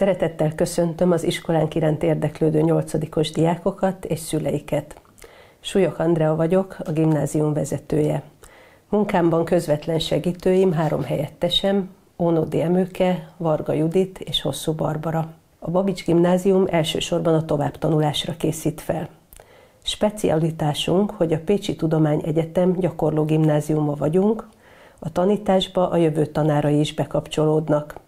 Szeretettel köszöntöm az iskolánk iránt érdeklődő nyolcadikos diákokat és szüleiket. Súlyok Andrea vagyok, a gimnázium vezetője. Munkámban közvetlen segítőim három helyettesem, Ónodi Emőke, Varga Judit és Hosszú Barbara. A Babics Gimnázium elsősorban a továbbtanulásra készít fel. Specialitásunk, hogy a Pécsi Tudomány Egyetem gyakorló gimnáziuma vagyunk, a tanításba a jövő tanárai is bekapcsolódnak.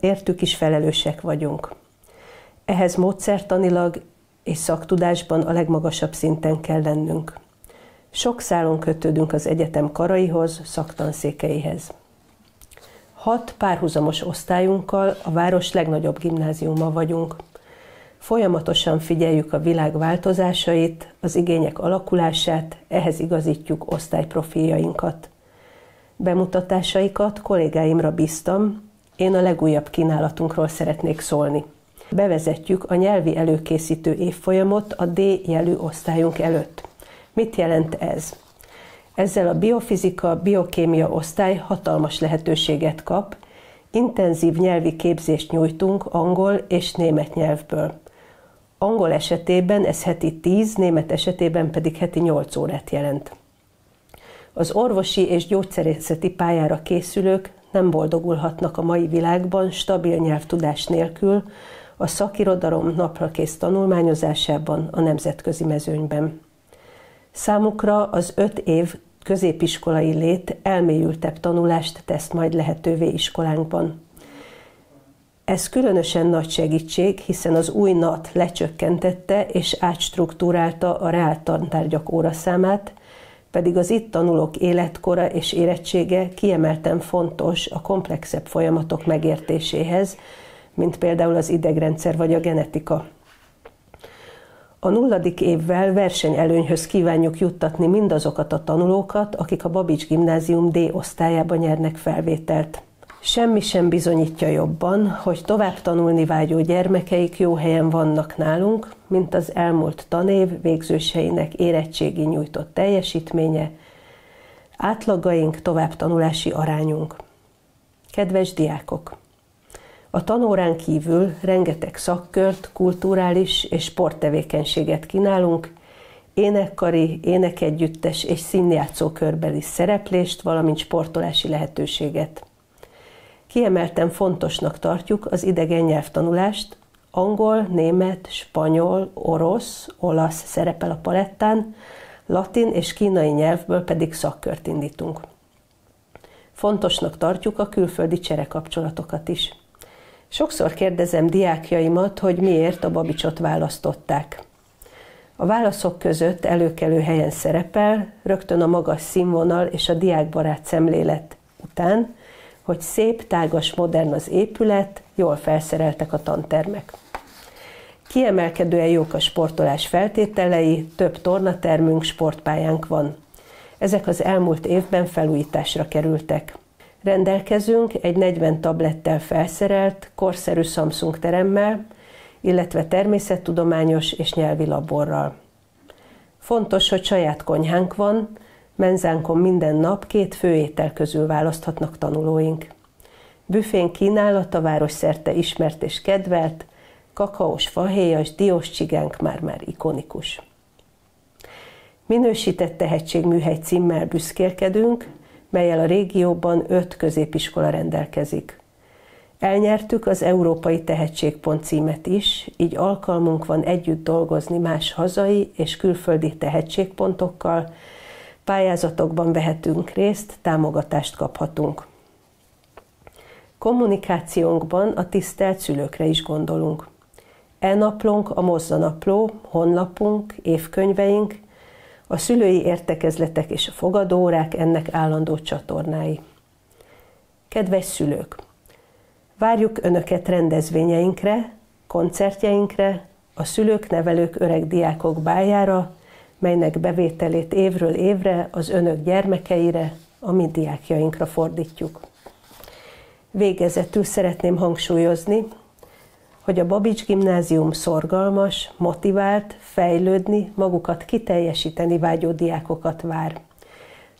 Értük is felelősek vagyunk. Ehhez módszertanilag és szaktudásban a legmagasabb szinten kell lennünk. Sok szálon kötődünk az egyetem karaihoz, szaktanszékeihez. Hat párhuzamos osztályunkkal a város legnagyobb gimnáziuma vagyunk. Folyamatosan figyeljük a világ változásait, az igények alakulását, ehhez igazítjuk osztályprofiljainkat. Bemutatásaikat kollégáimra bíztam, én a legújabb kínálatunkról szeretnék szólni. Bevezetjük a nyelvi előkészítő évfolyamot a D jelű osztályunk előtt. Mit jelent ez? Ezzel a biofizika, biokémia osztály hatalmas lehetőséget kap, intenzív nyelvi képzést nyújtunk angol és német nyelvből. Angol esetében ez heti 10, német esetében pedig heti 8 órát jelent. Az orvosi és gyógyszerészeti pályára készülők nem boldogulhatnak a mai világban stabil nyelvtudás nélkül, a szakirodalom naprakész tanulmányozásában a nemzetközi mezőnyben. Számukra az öt év középiskolai lét elmélyültebb tanulást tesz majd lehetővé iskolánkban. Ez különösen nagy segítség, hiszen az új NAT lecsökkentette és átstruktúrálta a reál tantárgyak óraszámát, pedig az itt tanulók életkora és érettsége kiemelten fontos a komplexebb folyamatok megértéséhez, mint például az idegrendszer vagy a genetika. A nulladik évvel versenyelőnyhöz kívánjuk juttatni mindazokat a tanulókat, akik a Babics Gimnázium D osztályába nyernek felvételt. Semmi sem bizonyítja jobban, hogy tovább tanulni vágyó gyermekeik jó helyen vannak nálunk, mint az elmúlt tanév végzőseinek érettségi nyújtott teljesítménye, átlagaink, továbbtanulási arányunk. Kedves diákok! A tanórán kívül rengeteg szakkört, kulturális és sporttevékenységet kínálunk, énekkari, énekegyüttes és színjátszó körbeli szereplést, valamint sportolási lehetőséget. Kiemelten fontosnak tartjuk az idegen nyelvtanulást, angol, német, spanyol, orosz, olasz szerepel a palettán, latin és kínai nyelvből pedig szakkört indítunk. Fontosnak tartjuk a külföldi cserekapcsolatokat is. Sokszor kérdezem diákjaimat, hogy miért a babicsot választották. A válaszok között előkelő helyen szerepel, rögtön a magas színvonal és a diákbarát szemlélet után, hogy szép, tágas, modern az épület, jól felszereltek a tantermek. Kiemelkedően jók a sportolás feltételei, több tornatermünk, sportpályánk van. Ezek az elmúlt évben felújításra kerültek. Rendelkezünk egy 40 tablettel felszerelt, korszerű Samsung teremmel, illetve természettudományos és nyelvi laborral. Fontos, hogy saját konyhánk van, menzánkon minden nap két főétel közül választhatnak tanulóink. Büfén kínálata város szerte ismert és kedvelt, kakaós fahéjas, diós csigánk már-már ikonikus. Minősített tehetségműhely címmel büszkélkedünk, melyel a régióban öt középiskola rendelkezik. Elnyertük az Európai Tehetségpont címet is, így alkalmunk van együtt dolgozni más hazai és külföldi tehetségpontokkal, pályázatokban vehetünk részt, támogatást kaphatunk. Kommunikációnkban a tisztelt szülőkre is gondolunk. E-naplónk a mozzanapló, honlapunk, évkönyveink, a szülői értekezletek és a fogadórák ennek állandó csatornái. Kedves szülők! Várjuk Önöket rendezvényeinkre, koncertjeinkre, a szülők, nevelők, öreg diákok bájára, melynek bevételét évről évre az Önök gyermekeire, a mi diákjainkra fordítjuk. Végezetül szeretném hangsúlyozni, hogy a Babics gimnázium szorgalmas, motivált, fejlődni, magukat kiteljesíteni vágyó diákokat vár.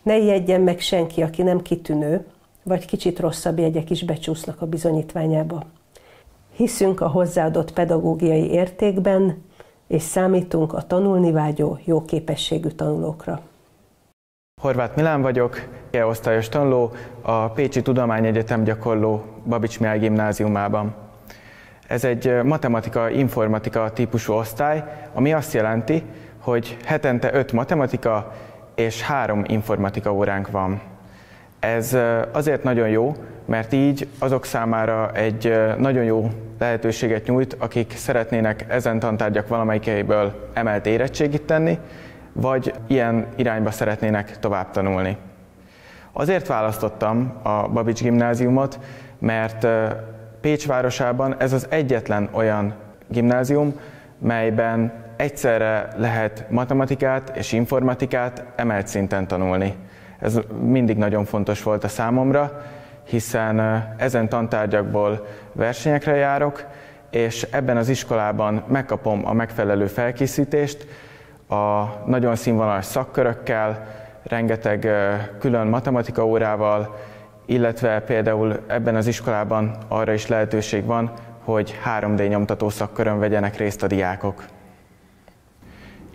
Ne ijedjen meg senki, aki nem kitűnő, vagy kicsit rosszabb jegyek is becsúsznak a bizonyítványába. Hiszünk a hozzáadott pedagógiai értékben, és számítunk a tanulni vágyó, jó képességű tanulókra. Horváth Milán vagyok, osztályos tanuló a Pécsi Tudományegyetem gyakorló Babics Mihály gimnáziumában. Ez egy matematika-informatika típusú osztály, ami azt jelenti, hogy hetente öt matematika és három informatika óránk van. Ez azért nagyon jó, mert így azok számára egy nagyon jó lehetőséget nyújt, akik szeretnének ezen tantárgyak valamelyikéből emelt érettségit tenni, vagy ilyen irányba szeretnének tovább tanulni. Azért választottam a Babics gimnáziumot, mert Pécs városában ez az egyetlen olyan gimnázium, melyben egyszerre lehet matematikát és informatikát emelt szinten tanulni. Ez mindig nagyon fontos volt a számomra, hiszen ezen tantárgyakból versenyekre járok, és ebben az iskolában megkapom a megfelelő felkészítést, a nagyon színvonalas szakkörökkel, rengeteg külön matematika órával, illetve például ebben az iskolában arra is lehetőség van, hogy 3D nyomtató szakkörön vegyenek részt a diákok.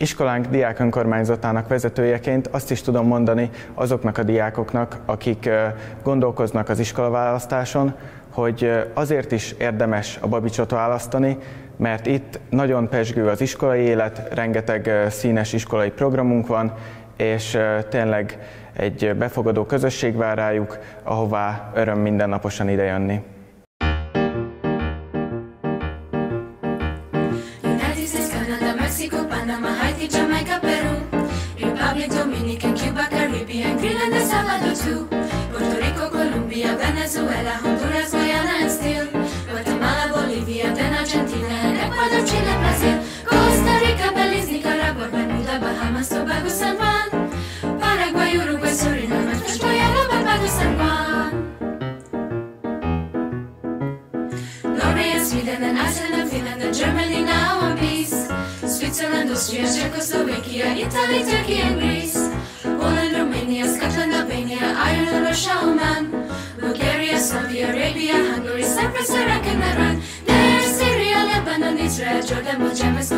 Iskolánk diák önkormányzatának vezetőjeként azt is tudom mondani azoknak a diákoknak, akik gondolkoznak az iskolaválasztáson, hogy azért is érdemes a Babicsot választani, mert itt nagyon pesgő az iskolai élet, rengeteg színes iskolai programunk van, és tényleg egy befogadó közösség vár rájuk, ahová öröm mindennaposan idejönni. Timbuktu, too. Puerto Rico, Colombia, Venezuela, Honduras, Guyana, and still Guatemala, Bolivia, then Argentina, and Ecuador, Chile, Brazil, Costa Rica, Belize, Nicaragua, Bermuda, Bahamas, Tobago, San Juan, Paraguay, Uruguay, Suriname, French Guiana, Barbados, San Juan. Norway and Sweden, and Iceland, and Finland, and Germany now on peace. Switzerland, Austria, Czechoslovakia, Italy, Turkey, and Greece. Poland, Scotland, Albania, Ireland, Russia, Oman, Bulgaria, Saudi Arabia, Hungary, Cyprus, Iraq and Iran, there's Syria, Lebanon, Israel, Jordan, Mojamas,